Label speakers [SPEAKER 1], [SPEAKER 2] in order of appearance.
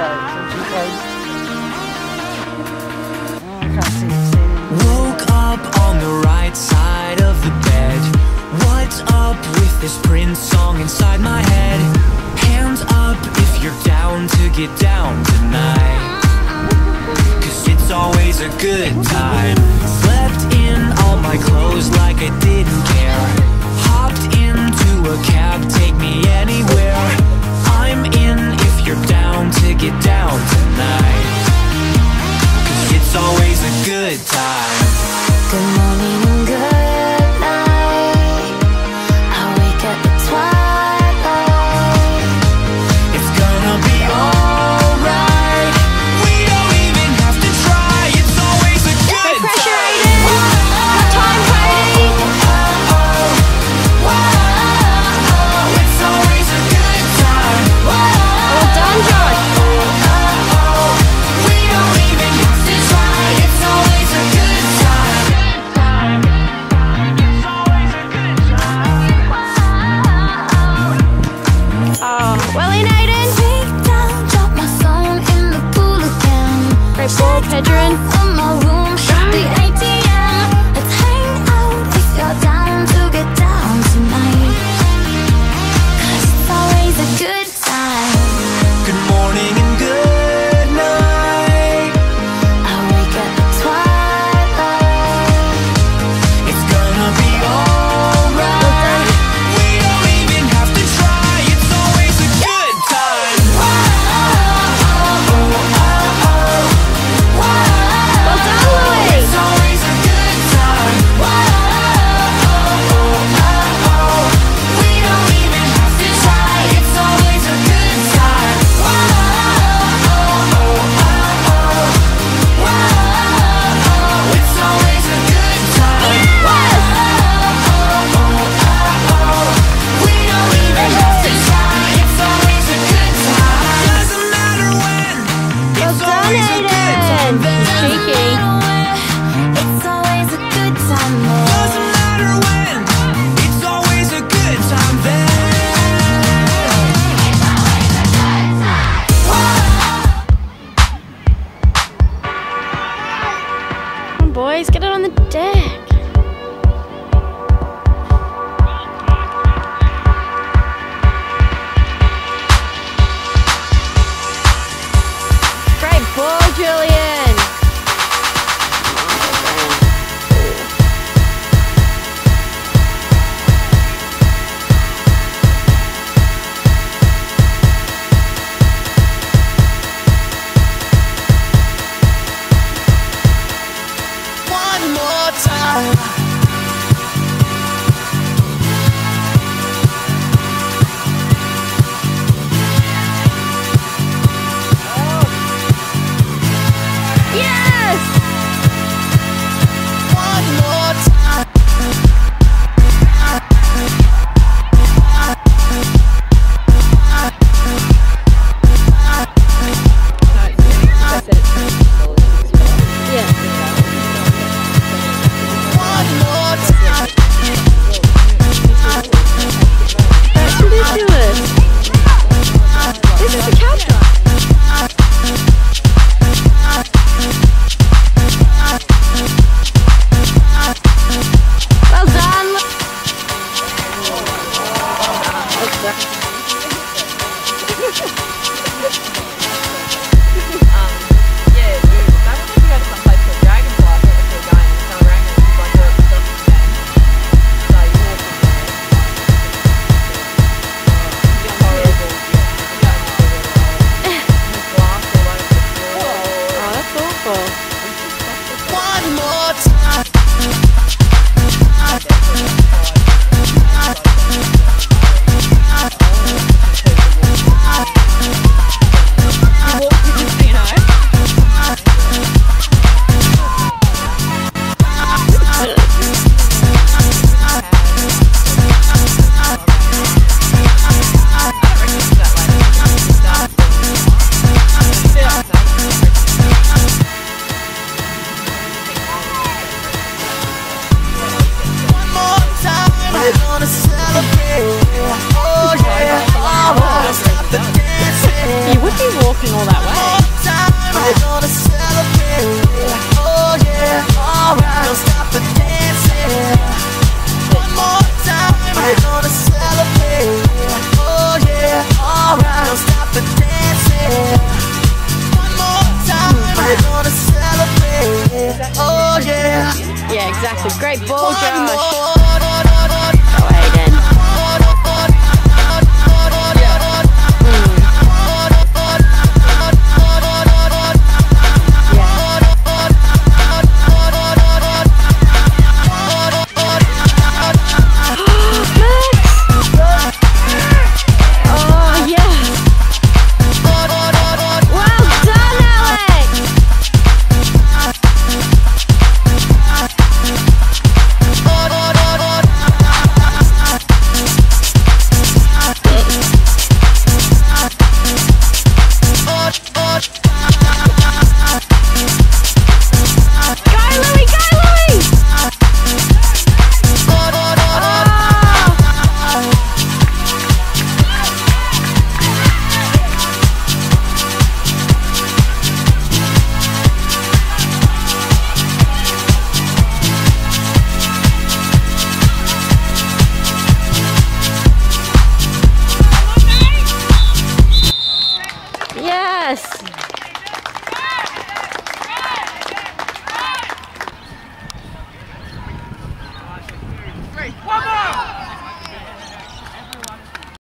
[SPEAKER 1] days, and she's like.
[SPEAKER 2] Woke up on the right side of the bed. What's up with this Prince song inside my head? Hands up if you're down to get down tonight. Cause it's always a good time. Slept in all my clothes like I didn't care. Hopped into a cab, take me anywhere.
[SPEAKER 3] Oh,
[SPEAKER 2] Да.
[SPEAKER 4] You would be walking all that way. Yes.